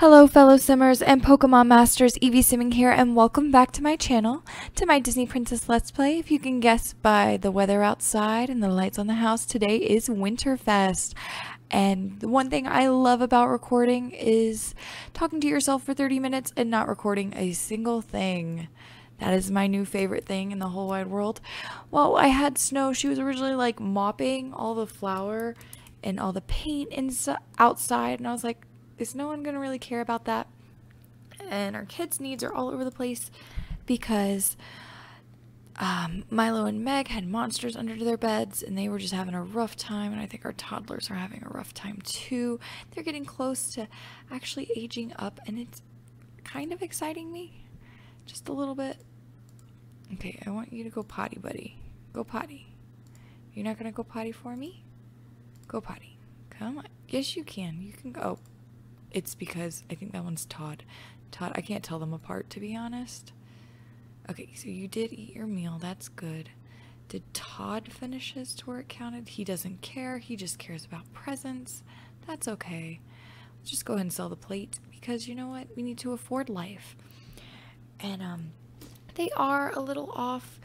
Hello fellow simmers and Pokemon Masters, Eevee Simming here and welcome back to my channel, to my Disney Princess Let's Play. If you can guess by the weather outside and the lights on the house, today is Winterfest. And the one thing I love about recording is talking to yourself for 30 minutes and not recording a single thing. That is my new favorite thing in the whole wide world. Well, I had Snow, she was originally like mopping all the flour and all the paint inside outside and I was like, is no one going to really care about that? And our kids' needs are all over the place because um, Milo and Meg had monsters under their beds and they were just having a rough time. And I think our toddlers are having a rough time too. They're getting close to actually aging up and it's kind of exciting me. Just a little bit. Okay, I want you to go potty, buddy. Go potty. You're not going to go potty for me? Go potty. Come on. Yes, you can. You can go. It's because I think that one's Todd. Todd, I can't tell them apart to be honest. Okay, so you did eat your meal. That's good. Did Todd finish his tour it counted? He doesn't care. He just cares about presents. That's okay. Let's just go ahead and sell the plate because you know what? We need to afford life. And um they are a little off.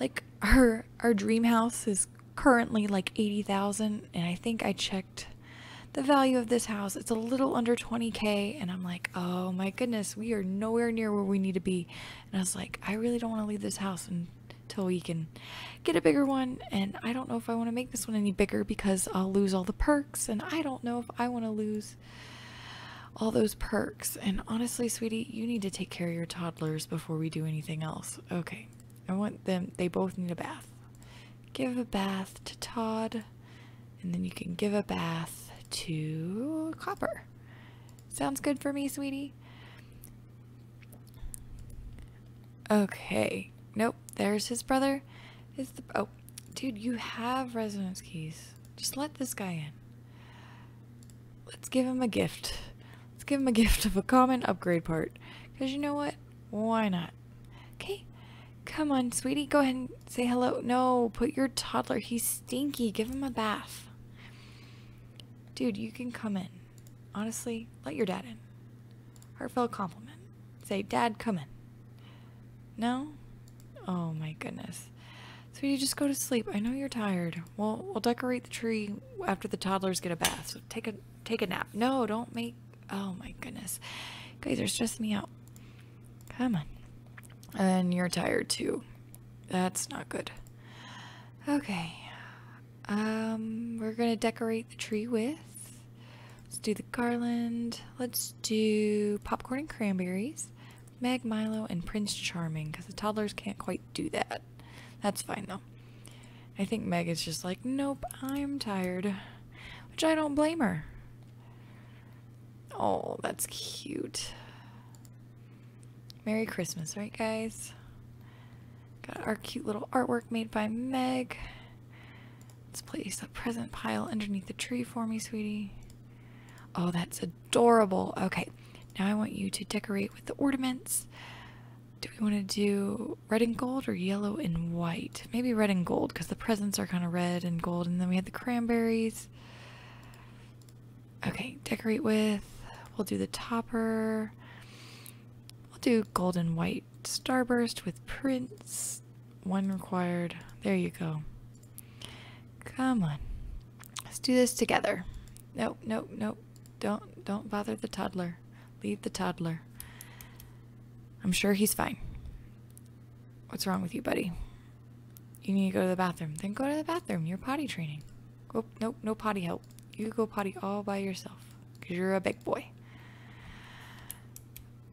Like her our dream house is currently like 80,000 and I think I checked the value of this house. It's a little under 20k and I'm like, "Oh my goodness, we are nowhere near where we need to be." And I was like, "I really don't want to leave this house until we can get a bigger one and I don't know if I want to make this one any bigger because I'll lose all the perks and I don't know if I want to lose all those perks. And honestly, sweetie, you need to take care of your toddlers before we do anything else. Okay. I want them they both need a bath. Give a bath to Todd and then you can give a bath to Copper. Sounds good for me, sweetie. Okay. Nope. There's his brother. Is the oh, dude, you have resonance keys. Just let this guy in. Let's give him a gift. Let's give him a gift of a common upgrade part. Because you know what? Why not? Okay. Come on, sweetie. Go ahead and say hello. No, put your toddler. He's stinky. Give him a bath. Dude, you can come in. Honestly, let your dad in. Heartfelt compliment. Say, Dad, come in. No? Oh my goodness. Sweetie, just go to sleep. I know you're tired. We'll we'll decorate the tree after the toddlers get a bath. So take a take a nap. No, don't make oh my goodness. You guys are stressing me out. Come on. And you're tired too. That's not good. Okay. Um, we're gonna decorate the tree with. Let's do the garland. Let's do popcorn and cranberries. Meg, Milo, and Prince Charming, because the toddlers can't quite do that. That's fine though. I think Meg is just like, nope, I'm tired. Which I don't blame her. Oh, that's cute. Merry Christmas, right guys? Got our cute little artwork made by Meg. Let's place a present pile underneath the tree for me, sweetie. Oh, that's adorable. Okay, now I want you to decorate with the ornaments. Do we want to do red and gold or yellow and white? Maybe red and gold because the presents are kind of red and gold. And then we have the cranberries. Okay, decorate with. We'll do the topper. We'll do gold and white starburst with prints. One required. There you go. Come on. Let's do this together. Nope, nope, nope. Don't don't bother the toddler. Leave the toddler. I'm sure he's fine. What's wrong with you, buddy? You need to go to the bathroom. Then go to the bathroom. You're potty training. Go nope, no potty help. You go potty all by yourself. Because you're a big boy.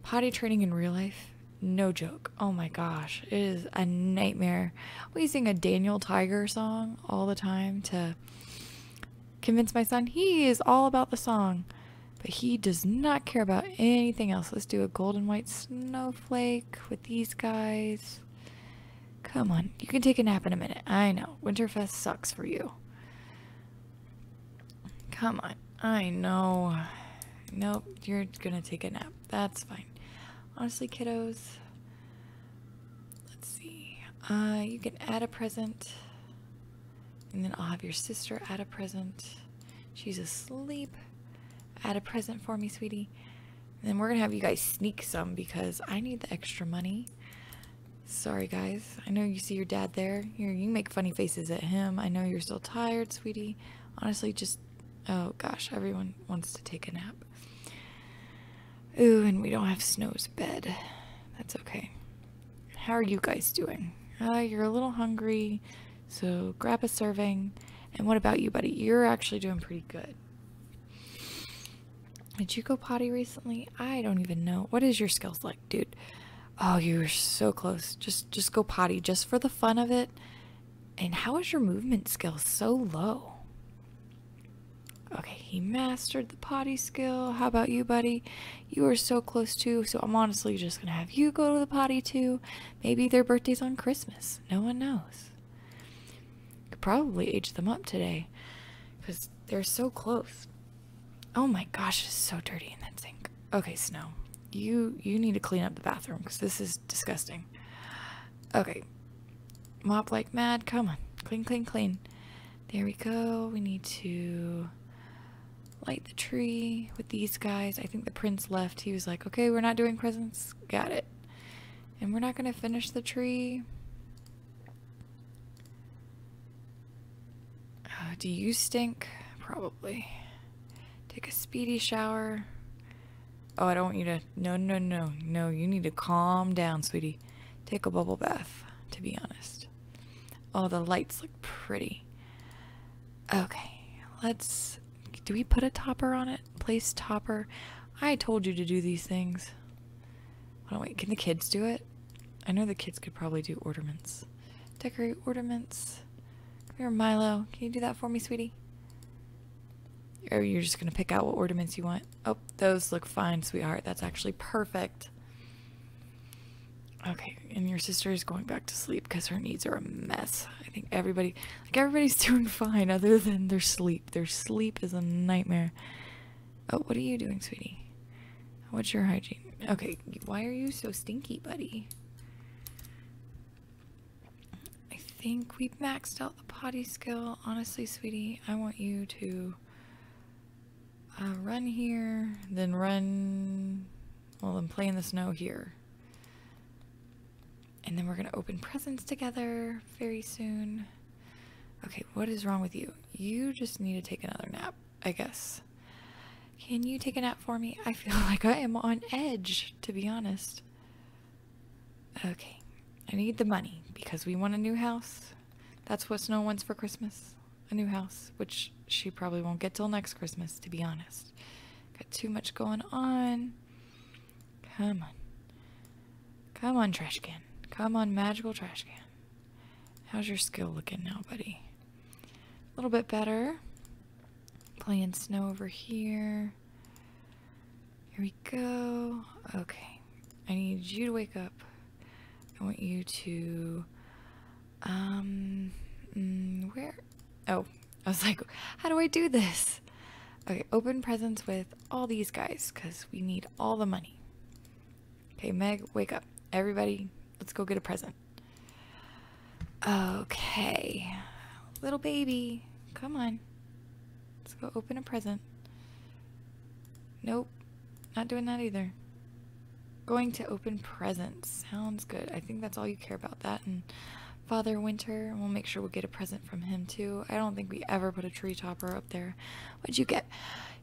Potty training in real life no joke. Oh my gosh. It is a nightmare. We sing a Daniel Tiger song all the time to convince my son he is all about the song. But he does not care about anything else. Let's do a golden white snowflake with these guys. Come on. You can take a nap in a minute. I know. Winterfest sucks for you. Come on. I know. Nope. You're gonna take a nap. That's fine. Honestly, kiddos, let's see. Uh, you can add a present, and then I'll have your sister add a present. She's asleep. Add a present for me, sweetie. And then we're gonna have you guys sneak some because I need the extra money. Sorry guys. I know you see your dad there. Here, you make funny faces at him. I know you're still tired, sweetie. Honestly, just oh gosh, everyone wants to take a nap. Ooh, and we don't have Snow's bed. That's okay. How are you guys doing? Uh, you're a little hungry, so grab a serving. And what about you, buddy? You're actually doing pretty good. Did you go potty recently? I don't even know. What is your skills like, dude? Oh, you were so close. Just just go potty just for the fun of it. And how is your movement skills so low? Okay, he mastered the potty skill. How about you, buddy? You are so close too, so I'm honestly just gonna have you go to the potty too. Maybe their birthday's on Christmas. No one knows. Could probably age them up today. Because they're so close. Oh my gosh, it's so dirty in that sink. Okay, Snow. You you need to clean up the bathroom because this is disgusting. Okay. Mop like mad. Come on. Clean, clean, clean. There we go. We need to light the tree with these guys. I think the prince left. He was like, okay, we're not doing presents. Got it. And we're not going to finish the tree. Uh, do you stink? Probably. Take a speedy shower. Oh, I don't want you to. No, no, no. No, you need to calm down, sweetie. Take a bubble bath, to be honest. Oh, the lights look pretty. Okay, let's do we put a topper on it? Place topper. I told you to do these things. Oh wait, can the kids do it? I know the kids could probably do ornaments. Decorate ornaments. Come here, Milo. Can you do that for me, sweetie? Or you're just gonna pick out what ornaments you want? Oh, those look fine, sweetheart. That's actually perfect. Okay, and your sister is going back to sleep because her needs are a mess. I think everybody, like everybody's doing fine other than their sleep. Their sleep is a nightmare. Oh, what are you doing, sweetie? What's your hygiene? Okay, why are you so stinky, buddy? I think we've maxed out the potty skill. Honestly, sweetie, I want you to uh, run here, then run, well, then play in the snow here. And then we're going to open presents together very soon. Okay, what is wrong with you? You just need to take another nap, I guess. Can you take a nap for me? I feel like I am on edge, to be honest. Okay, I need the money because we want a new house. That's what Snow wants for Christmas. A new house, which she probably won't get till next Christmas, to be honest. Got too much going on. Come on. Come on, trash can. Come on, magical trash can. How's your skill looking now, buddy? A little bit better. Playing snow over here. Here we go. Okay. I need you to wake up. I want you to, um, mm, where? Oh, I was like, how do I do this? Okay, open presents with all these guys because we need all the money. Okay, Meg, wake up. Everybody, Let's go get a present. Okay. Little baby. Come on. Let's go open a present. Nope. Not doing that either. Going to open presents. Sounds good. I think that's all you care about. That and Father Winter. We'll make sure we'll get a present from him too. I don't think we ever put a tree topper up there. What'd you get?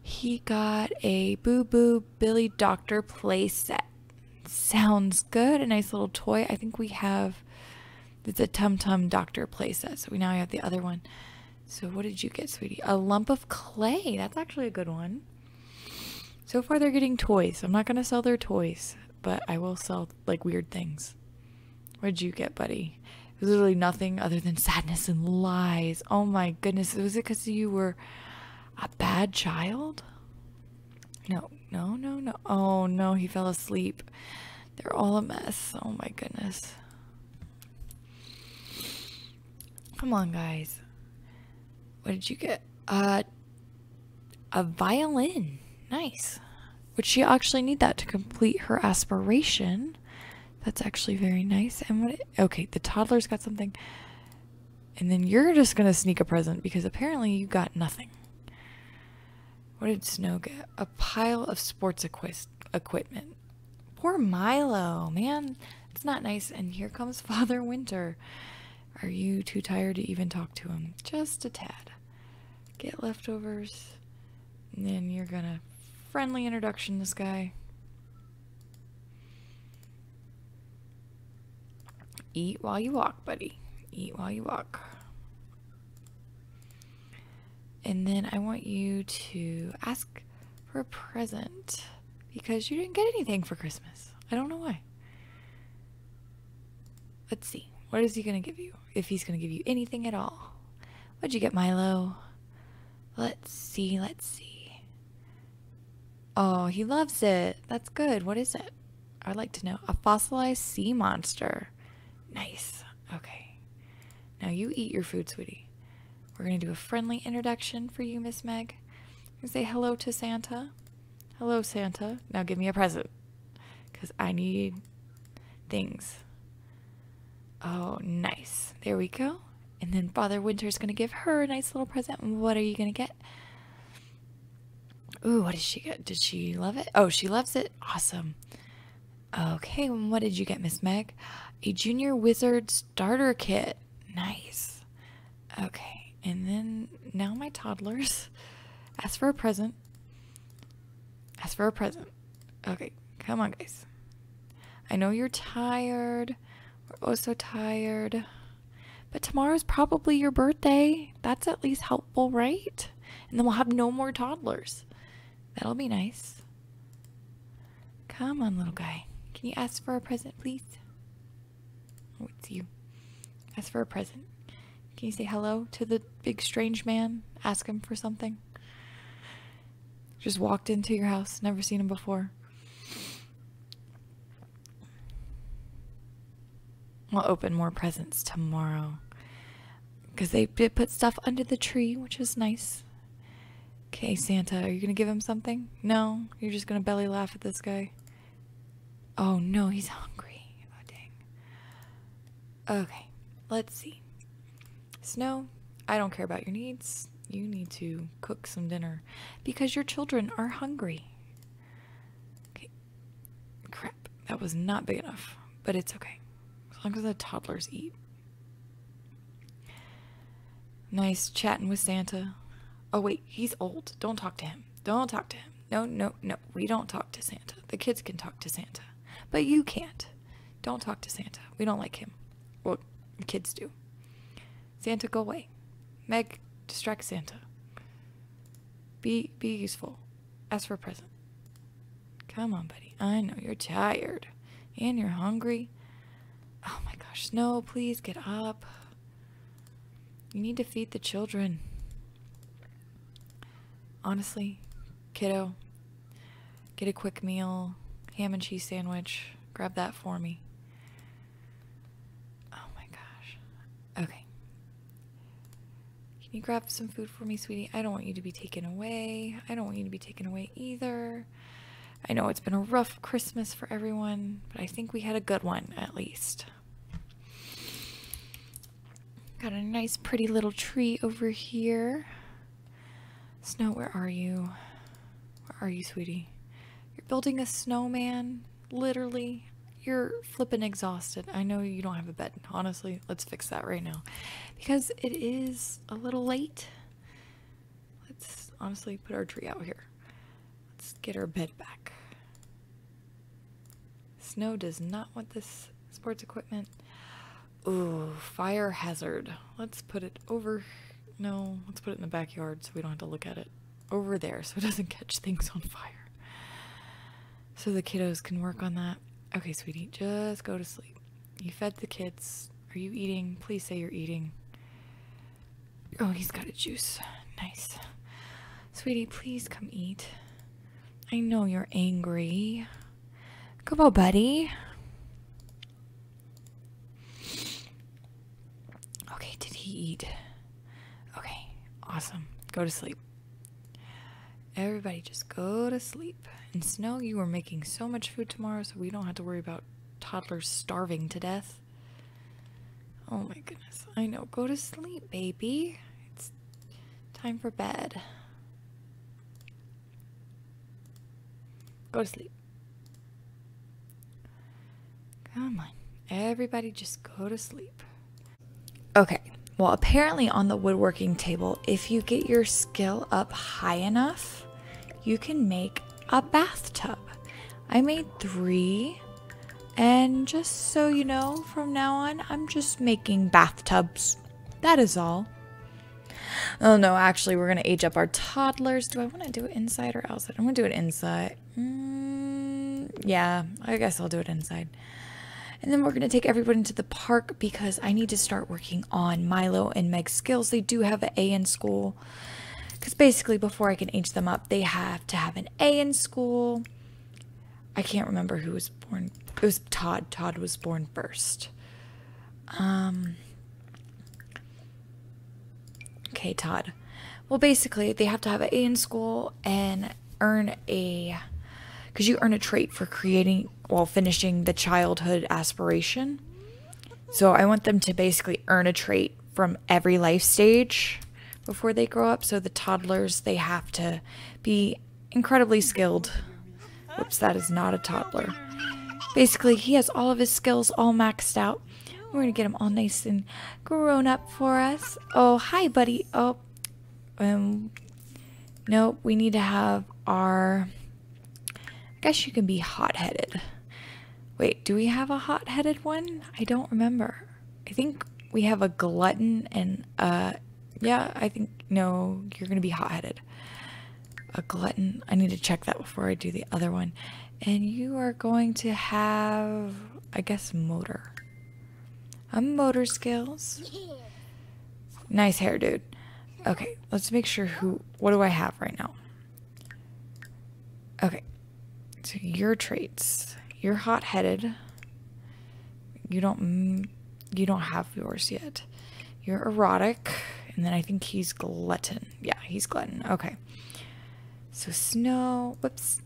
He got a Boo Boo Billy Doctor play set. Sounds good. A nice little toy. I think we have it's a Tum Tum Doctor playset. So we now have the other one. So what did you get, sweetie? A lump of clay. That's actually a good one. So far they're getting toys. I'm not going to sell their toys, but I will sell like weird things. What did you get, buddy? It was literally nothing other than sadness and lies. Oh my goodness. Was it because you were a bad child? No, no, no, no. Oh no, he fell asleep. They're all a mess. Oh my goodness. Come on, guys. What did you get? Uh, a violin. Nice. Would she actually need that to complete her aspiration? That's actually very nice. And what? Okay, the toddler's got something. And then you're just gonna sneak a present because apparently you got nothing. What did Snow get? A pile of sports equip equipment. Poor Milo, man. It's not nice. And here comes Father Winter. Are you too tired to even talk to him? Just a tad. Get leftovers. And then you're gonna friendly introduction this guy. Eat while you walk, buddy. Eat while you walk. And then I want you to ask for a present because you didn't get anything for Christmas. I don't know why. Let's see. What is he going to give you? If he's going to give you anything at all. What'd you get, Milo? Let's see. Let's see. Oh, he loves it. That's good. What is it? I'd like to know. A fossilized sea monster. Nice. Okay. Now you eat your food, sweetie. We're going to do a friendly introduction for you, Miss Meg. Say hello to Santa. Hello, Santa. Now give me a present. Because I need things. Oh, nice. There we go. And then Father Winter's going to give her a nice little present. What are you going to get? Ooh, what did she get? Did she love it? Oh, she loves it. Awesome. Okay, what did you get, Miss Meg? A Junior Wizard Starter Kit. Nice. Okay, and then now my toddlers ask for a present. Ask for a present. Okay, come on, guys. I know you're tired. We're oh so tired. But tomorrow's probably your birthday. That's at least helpful, right? And then we'll have no more toddlers. That'll be nice. Come on, little guy. Can you ask for a present, please? Oh, it's you. Ask for a present. Can you say hello to the big strange man? Ask him for something. Just walked into your house, never seen him before. We'll open more presents tomorrow. Because they did put stuff under the tree, which is nice. Okay, Santa, are you going to give him something? No? You're just going to belly laugh at this guy? Oh, no, he's hungry. Oh, dang. Okay, let's see. Snow, I don't care about your needs. You need to cook some dinner because your children are hungry. Okay. Crap, that was not big enough, but it's okay. As long as the toddlers eat. Nice chatting with Santa. Oh, wait, he's old. Don't talk to him. Don't talk to him. No, no, no. We don't talk to Santa. The kids can talk to Santa. But you can't. Don't talk to Santa. We don't like him. Well, kids do. Santa, go away. Meg, distract Santa. Be be useful. Ask for a present. Come on, buddy. I know you're tired. And you're hungry. Oh my gosh, Snow, please get up. You need to feed the children. Honestly, kiddo, get a quick meal, ham and cheese sandwich. Grab that for me. Oh my gosh. Okay. You grab some food for me, sweetie? I don't want you to be taken away. I don't want you to be taken away either. I know it's been a rough Christmas for everyone, but I think we had a good one at least. Got a nice pretty little tree over here. Snow, where are you? Where are you, sweetie? You're building a snowman? Literally? You're flipping exhausted. I know you don't have a bed. Honestly, let's fix that right now. Because it is a little late. Let's honestly put our tree out here. Let's get our bed back. Snow does not want this sports equipment. Ooh, fire hazard. Let's put it over. No, let's put it in the backyard so we don't have to look at it. Over there so it doesn't catch things on fire. So the kiddos can work on that. Okay, sweetie, just go to sleep. You fed the kids. Are you eating? Please say you're eating. Oh, he's got a juice. Nice. Sweetie, please come eat. I know you're angry. Come on, buddy. Okay, did he eat? Okay, awesome. Go to sleep. Everybody just go to sleep. And Snow, you are making so much food tomorrow so we don't have to worry about toddlers starving to death. Oh my goodness. I know. Go to sleep, baby. It's time for bed. Go to sleep. Come on. Everybody just go to sleep. Okay. Well, apparently on the woodworking table, if you get your skill up high enough, you can make a bathtub. I made three. And just so you know, from now on, I'm just making bathtubs. That is all. Oh no, actually, we're going to age up our toddlers. Do I want to do it inside or outside? I'm to do it inside. Mm, yeah, I guess I'll do it inside. And then we're going to take everybody to the park because I need to start working on Milo and Meg's skills. They do have an A in school. Because basically, before I can age them up, they have to have an A in school. I can't remember who was born. It was Todd. Todd was born first. Um. Okay, Todd. Well, basically, they have to have an A in school and earn a. Because you earn a trait for creating, while finishing the childhood aspiration. So I want them to basically earn a trait from every life stage before they grow up. So the toddlers, they have to be incredibly skilled. Whoops, that is not a toddler. Basically, he has all of his skills all maxed out. We're going to get him all nice and grown up for us. Oh, hi, buddy. Oh, um, nope, we need to have our... I guess you can be hot-headed. Wait, do we have a hot-headed one? I don't remember. I think we have a glutton and uh yeah, I think no, you're gonna be hot-headed. A glutton. I need to check that before I do the other one. And you are going to have, I guess, motor. A motor skills. Nice hair, dude. Okay, let's make sure who. What do I have right now? Okay, so your traits. You're hot-headed. You don't. Mm, you don't have yours yet. You're erratic, and then I think he's glutton. Yeah, he's glutton. Okay. So Snow. Whoops.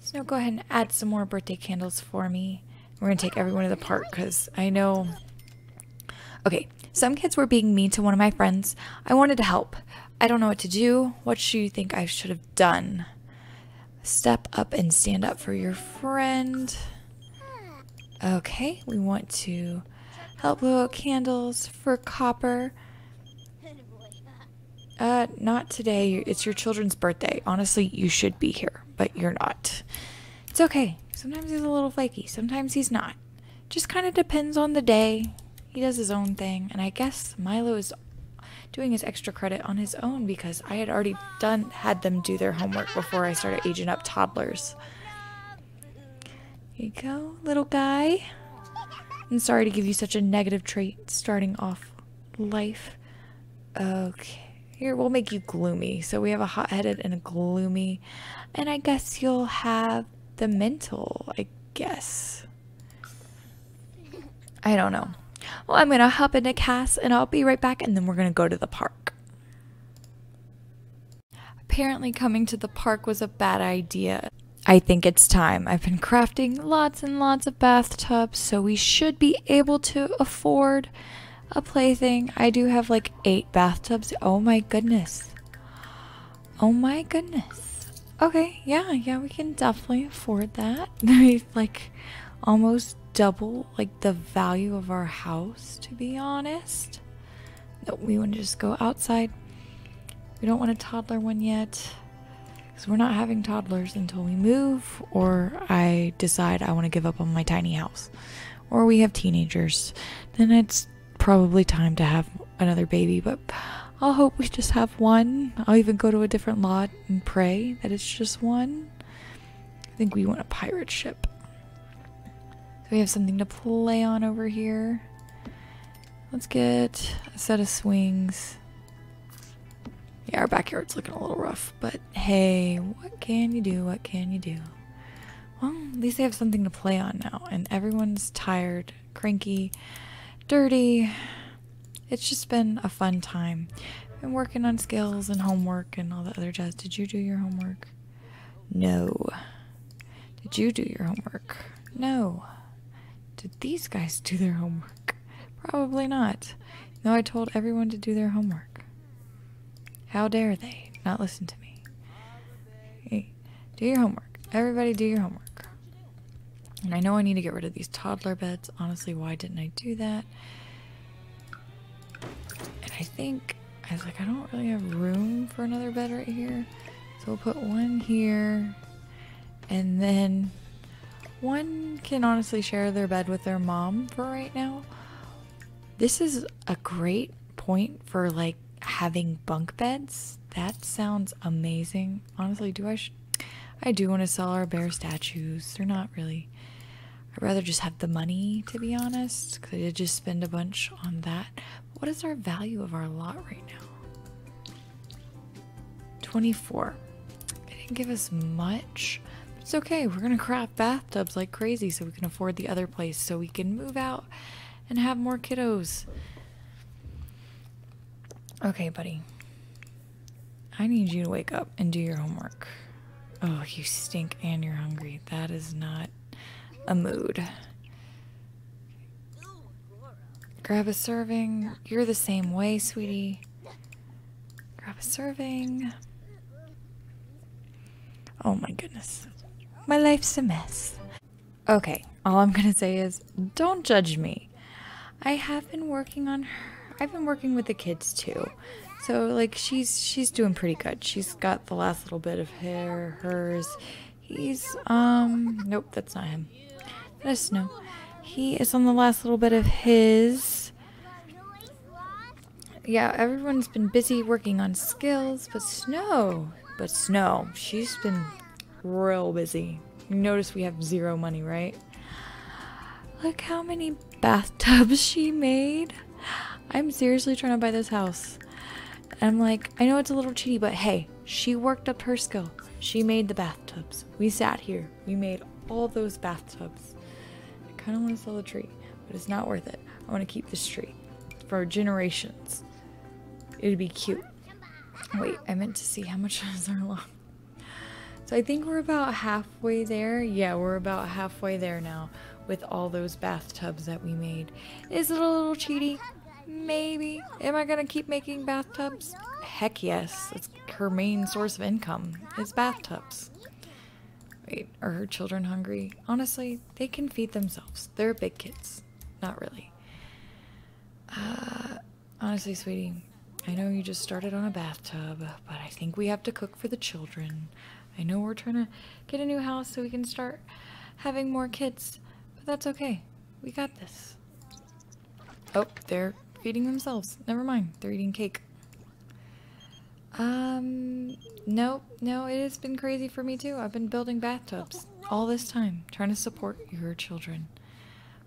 Snow, go ahead and add some more birthday candles for me. We're going to take everyone to the park because I know... Okay, some kids were being mean to one of my friends. I wanted to help. I don't know what to do. What do you think I should have done? Step up and stand up for your friend. Okay, we want to help blow out candles for Copper. Uh, not today. It's your children's birthday. Honestly, you should be here, but you're not. It's okay. Sometimes he's a little flaky, sometimes he's not. Just kind of depends on the day. He does his own thing, and I guess Milo is doing his extra credit on his own because I had already done had them do their homework before I started aging up toddlers. Here you go, little guy. I'm sorry to give you such a negative trait starting off life. Okay. Here, we'll make you gloomy. So we have a hot-headed and a gloomy. And I guess you'll have the mental, I guess. I don't know. Well, I'm going to hop into CAS and I'll be right back and then we're going to go to the park. Apparently coming to the park was a bad idea. I think it's time. I've been crafting lots and lots of bathtubs, so we should be able to afford a plaything. I do have like eight bathtubs. Oh my goodness. Oh my goodness. Okay, yeah, yeah, we can definitely afford that. like almost double like the value of our house, to be honest. No, we want to just go outside. We don't want a toddler one yet. Because we're not having toddlers until we move, or I decide I want to give up on my tiny house. Or we have teenagers. Then it's probably time to have another baby, but I'll hope we just have one. I'll even go to a different lot and pray that it's just one. I think we want a pirate ship. So we have something to play on over here. Let's get a set of swings. Yeah, our backyard's looking a little rough, but hey, what can you do? What can you do? Well, at least they have something to play on now, and everyone's tired, cranky, dirty. It's just been a fun time. Been working on skills and homework and all the other jazz. Did you do your homework? No. Did you do your homework? No. Did these guys do their homework? Probably not. No, I told everyone to do their homework. How dare they not listen to me? Hey, do your homework. Everybody do your homework. And I know I need to get rid of these toddler beds. Honestly, why didn't I do that? And I think, I was like, I don't really have room for another bed right here. So we'll put one here. And then one can honestly share their bed with their mom for right now. This is a great point for like having bunk beds. That sounds amazing. Honestly, do I I do want to sell our bear statues. They're not really I'd rather just have the money to be honest, cuz I just spend a bunch on that. What is our value of our lot right now? 24. It didn't give us much. But it's okay. We're to craft bathtubs like crazy so we can afford the other place so we can move out and have more kiddos. Okay, buddy. I need you to wake up and do your homework. Oh, you stink and you're hungry. That is not a mood. Grab a serving. You're the same way, sweetie. Grab a serving. Oh my goodness. My life's a mess. Okay, all I'm gonna say is don't judge me. I have been working on her. I've been working with the kids too. So like she's she's doing pretty good. She's got the last little bit of hair, hers. He's um nope, that's not him. That is know. He is on the last little bit of his. Yeah, everyone's been busy working on skills, but Snow, but Snow, she's been real busy. You notice we have zero money, right? Look how many bathtubs she made. I'm seriously trying to buy this house. And I'm like, I know it's a little cheaty, but hey, she worked up her skill. She made the bathtubs. We sat here. We made all those bathtubs. I kind of want to sell the tree, but it's not worth it. I want to keep this tree for generations. It'd be cute. Wait, I meant to see how much is our lawn. So I think we're about halfway there. Yeah, we're about halfway there now with all those bathtubs that we made. Is it a little cheaty? Maybe. Am I gonna keep making bathtubs? Heck yes. It's her main source of income is bathtubs. Are her children hungry? Honestly, they can feed themselves. They're big kids. Not really. Uh, honestly, sweetie, I know you just started on a bathtub, but I think we have to cook for the children. I know we're trying to get a new house so we can start having more kids, but that's okay. We got this. Oh, they're feeding themselves. Never mind. They're eating cake. Um, no, no, it has been crazy for me too. I've been building bathtubs all this time, trying to support your children.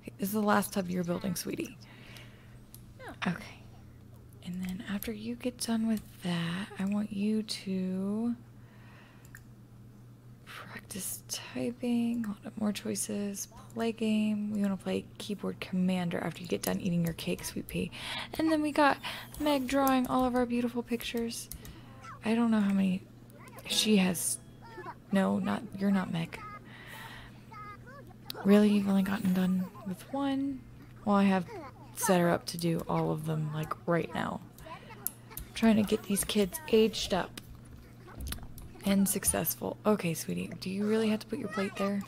Okay, this is the last tub you're building, sweetie. Okay. And then after you get done with that, I want you to practice typing. Hold up, more choices. Play game. We want to play keyboard commander after you get done eating your cake, sweet pea. And then we got Meg drawing all of our beautiful pictures. I don't know how many she has. No, not you're not Meg. Really, you've only gotten done with one? Well, I have set her up to do all of them like right now. I'm trying to get these kids aged up and successful. Okay, sweetie, do you really have to put your plate there?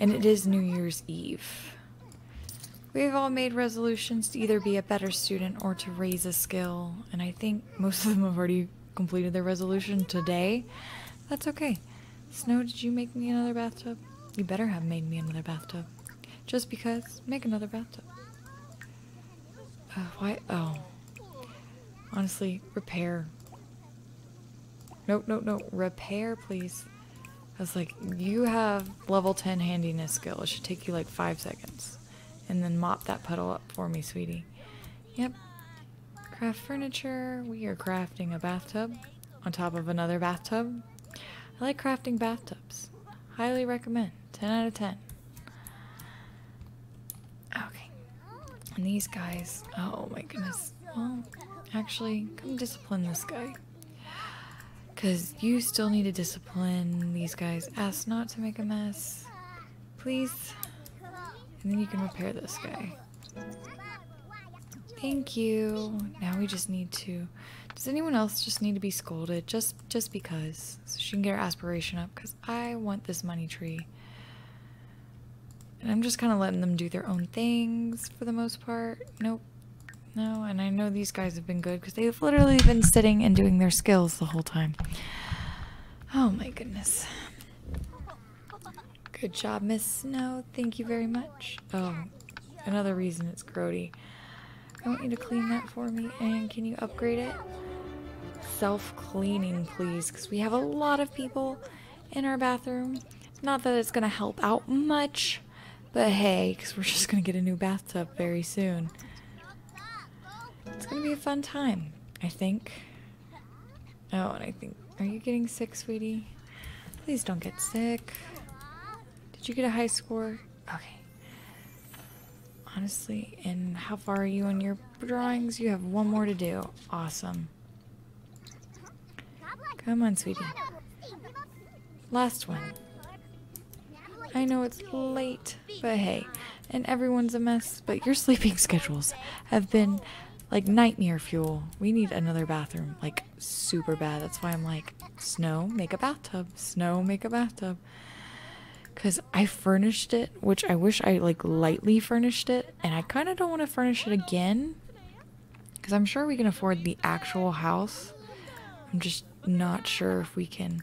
And it is New Year's Eve. We've all made resolutions to either be a better student or to raise a skill, and I think most of them have already completed their resolution today. That's okay. Snow, did you make me another bathtub? You better have made me another bathtub. Just because, make another bathtub. Uh, why? Oh. Honestly, repair. Nope, nope, nope. Repair, please. I was like, you have level 10 handiness skill. It should take you like five seconds. And then mop that puddle up for me, sweetie. Yep. Craft furniture. We are crafting a bathtub on top of another bathtub. I like crafting bathtubs. Highly recommend. 10 out of 10. Okay. And these guys. Oh my goodness. Well, actually, come discipline this guy. Because you still need to discipline these guys. Ask not to make a mess. Please. And then you can repair this guy. Thank you. Now we just need to... Does anyone else just need to be scolded? Just just because. So she can get her aspiration up. Because I want this money tree. And I'm just kind of letting them do their own things for the most part. Nope. No, and I know these guys have been good because they've literally been sitting and doing their skills the whole time. Oh my goodness. Good job, Miss Snow. Thank you very much. Oh, another reason it's grody. I want you to clean that for me, and can you upgrade it? Self-cleaning, please, because we have a lot of people in our bathroom. Not that it's going to help out much, but hey, because we're just going to get a new bathtub very soon. It's going to be a fun time, I think. Oh, and I think... Are you getting sick, sweetie? Please don't get sick. Did you get a high score? Okay. Honestly, and how far are you on your drawings? You have one more to do. Awesome. Come on, sweetie. Last one. I know it's late, but hey, and everyone's a mess, but your sleeping schedules have been like nightmare fuel. We need another bathroom, like super bad. That's why I'm like, snow, make a bathtub. Snow, make a bathtub. Because I furnished it, which I wish I like lightly furnished it, and I kind of don't want to furnish it again. Because I'm sure we can afford the actual house. I'm just not sure if we can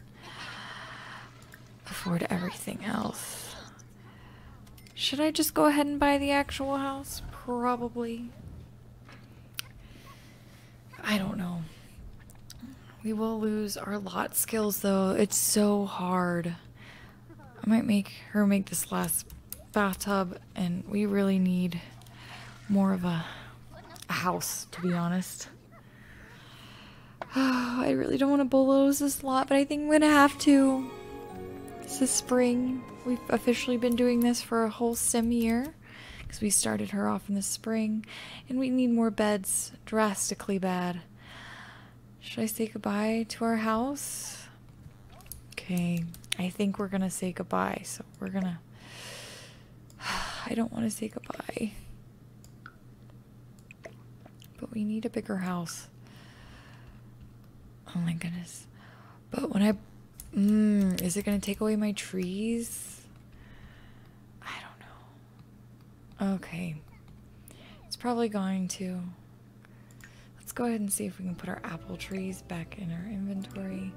afford everything else. Should I just go ahead and buy the actual house? Probably. I don't know. We will lose our lot skills though. It's so hard. I might make her make this last bathtub and we really need more of a, a house to be honest. I really don't want to bulldoze this lot, but I think I'm gonna have to. This is spring. We've officially been doing this for a whole sim year because we started her off in the spring and we need more beds drastically bad. Should I say goodbye to our house? Okay, I think we're gonna say goodbye, so we're gonna. I don't want to say goodbye. But we need a bigger house. Oh my goodness. But when I. Mm, is it gonna take away my trees? I don't know. Okay. It's probably going to. Let's go ahead and see if we can put our apple trees back in our inventory.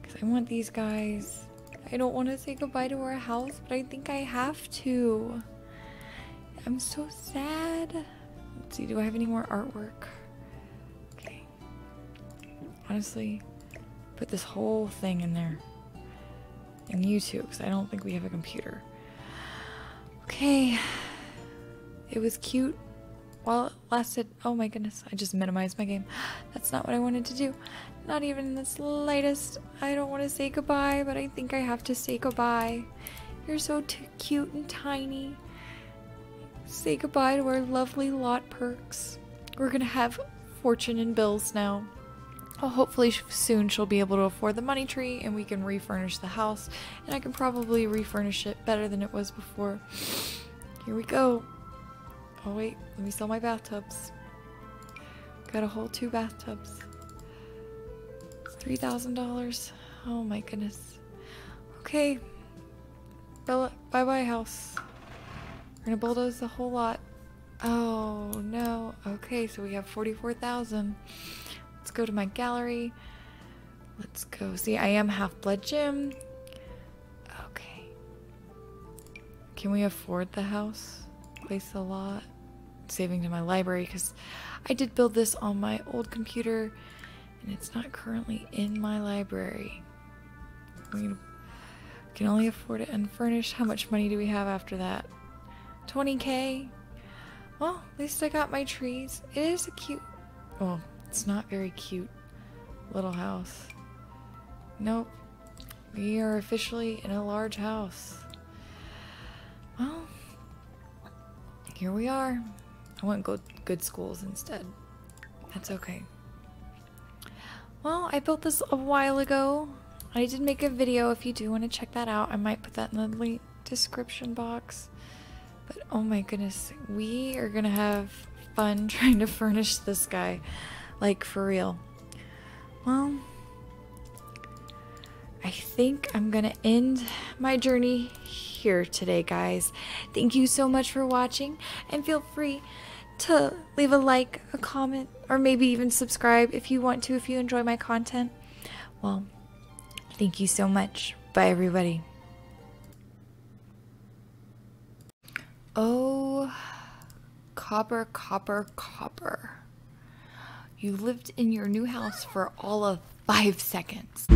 Because I want these guys. I don't want to say goodbye to our house, but I think I have to. I'm so sad. Let's see, do I have any more artwork? Okay. Honestly, put this whole thing in there. In YouTube, because I don't think we have a computer. Okay. It was cute while it lasted. Oh my goodness, I just minimized my game. That's not what I wanted to do. Not even in the slightest. I don't want to say goodbye, but I think I have to say goodbye. You're so cute and tiny. Say goodbye to our lovely lot perks. We're gonna have fortune and bills now. Well, hopefully soon she'll be able to afford the money tree and we can refurnish the house and I can probably refurnish it better than it was before. Here we go. Oh wait, let me sell my bathtubs. Got a whole two bathtubs. $3,000. Oh my goodness. Okay. Bye bye house. We're gonna bulldoze the whole lot. Oh no. Okay, so we have 44,000. Let's go to my gallery. Let's go. See, I am Half-Blood Gem. Okay. Can we afford the house? Place a lot. Saving to my library because I did build this on my old computer and it's not currently in my library. We can only afford it unfurnished. How much money do we have after that? 20k? Well, at least I got my trees. It is a cute... Well, it's not very cute little house. Nope. We are officially in a large house. Well, here we are. I want go good schools instead. That's okay. Well, I built this a while ago. I did make a video if you do want to check that out. I might put that in the description box. But oh my goodness, we are gonna have fun trying to furnish this guy. Like, for real. Well, I think I'm gonna end my journey here today, guys. Thank you so much for watching, and feel free to leave a like, a comment, or maybe even subscribe if you want to, if you enjoy my content. Well, thank you so much. Bye, everybody. Oh, Copper, Copper, Copper. You lived in your new house for all of five seconds.